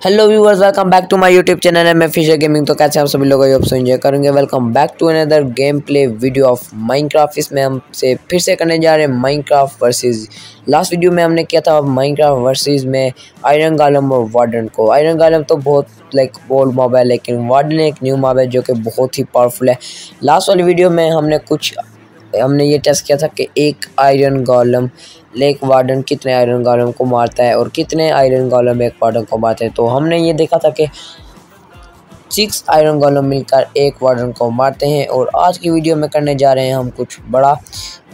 Hello viewers welcome back to my YouTube channel है मैं Fisher gaming तो कैसे आप सभी लोग? अब से एंजॉय करेंगे। Welcome back to another gameplay video of Minecraft इसमें हम से फिर से करने जा रहे हैं माइनक्राफ्ट वर्सेस लास्ट वीडियो में हमने किया था माइनक्राफ्ट वर्सेस में आयरन गालम और वार्डन को। आयरन गालम तो बहुत लाइक ओल्ड मॉब है, लेकिन वार्डन एक न्यू मॉब है, जो कि बहुत ही पावरफुल है। लास्ट वाली वीडियो में हमने कुछ हमने ये टेस्ट किया था कि एक आयरन गॉलम लेक वार्डन कितने आयरन गॉलम को मारता है और कितने आयरन गॉलम एक वार्डन को मारते हैं। तो हमने ये देखा था कि सिक्स आयरन गॉलम मिलकर एक वार्डन को मारते हैं और आज की वीडियो में करने जा रहे हैं हम कुछ बड़ा।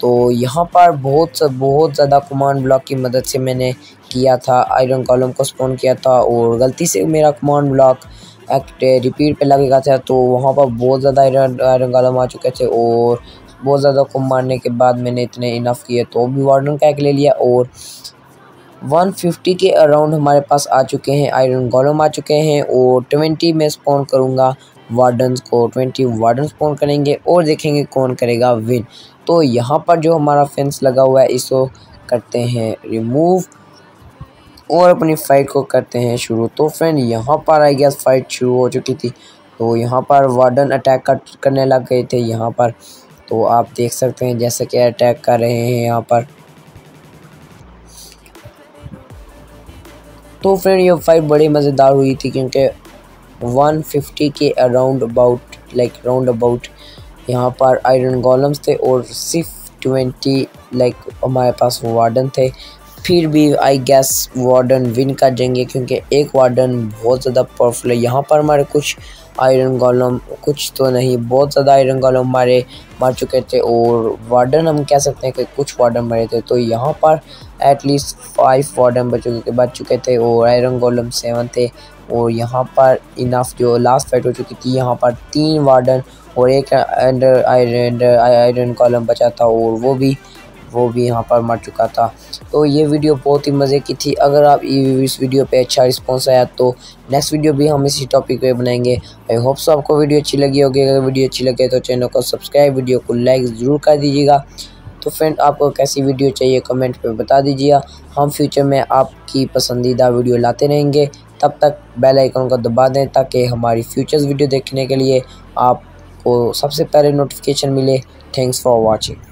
तो यहाँ पर बहुत बहुत ज़्यादा कमांड ब्लॉक की मदद से मैंने किया था आयरन कॉलम को स्पॉन किया था और गलती से मेरा कमांड ब्लॉक एक्ट रिपीट पे लगेगा था तो वहाँ पर बहुत ज़्यादा आयरन आयरन कॉलम आ चुके थे और बहुत ज़्यादा को मारने के बाद मैंने इतने इनफ किए तो भी वार्डन का एक ले लिया और 150 के अराउंड हमारे पास आ चुके हैं आयरन गॉलम आ चुके हैं और 20 में स्पॉन करूँगा वार्डन को 20 वार्डन स्पॉन करेंगे और देखेंगे कौन करेगा विन तो यहाँ पर जो हमारा फेंस लगा हुआ है, इसको करते हैं रिमूव और अपनी फ़ाइट को करते हैं शुरू. तो फ्रेंड यहाँ पर आई गैस फाइट शुरू हो चुकी थी तो यहाँ पर वार्डन अटैक करने लग गए थे, यहाँ पर तो आप देख सकते हैं जैसे कि अटैक कर रहे हैं यहाँ पर। तो फ्रेंड ये फाइट बड़ी मज़ेदार हुई थी क्योंकि 150 के around about like round about यहाँ पर आयरन गॉलम्स थे और सिर्फ़ 20 लाइक हमारे पास वार्डन थे। फिर भी आई गैस वार्डन विन कर जाएँगे क्योंकि एक वार्डन बहुत ज़्यादा पावरफुल है। यहाँ पर हमारे कुछ आयरन गॉलम कुछ तो नहीं, बहुत ज़्यादा आयरन गॉलम मारे, मार चुके थे और वार्डन हम कह सकते हैं कि कुछ वार्डन मरे थे। तो यहाँ पर एटलीस्ट फाइव वार्डन बच चुके बच चुके थे और आयरन गॉलम सेवन थे। और यहाँ पर इनफ जो लास्ट फाइट हो चुकी थी, यहाँ पर तीन वार्डन और एक अंडर आयरन आयरन कॉलम बचा था और वो भी वो भी यहाँ पर मर चुका था। तो ये वीडियो बहुत ही मज़े की थी। अगर आप इस वीडियो पे अच्छा रिस्पॉन्स आया तो नेक्स्ट वीडियो भी हम इसी टॉपिक पे बनाएँगे। आई होप सो आपको वीडियो अच्छी लगी होगी। अगर वीडियो अच्छी लगे तो चैनल को सब्सक्राइब वीडियो को लाइक ज़रूर कर दीजिएगा। तो फ्रेंड आपको कैसी वीडियो चाहिए कमेंट पे बता दीजिएगा। हम फ्यूचर में आपकी पसंदीदा वीडियो लाते रहेंगे। तब तक बेल आइकन को दबा दें ताकि हमारी फ्यूचर्स वीडियो देखने के लिए आपको सबसे पहले नोटिफिकेशन मिले। Thanks for watching